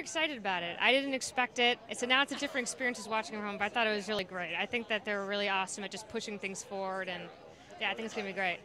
excited about it. I didn't expect it. So now it's a different experience as watching from home, but I thought it was really great. I think that they're really awesome at just pushing things forward, and yeah, I think it's gonna be great.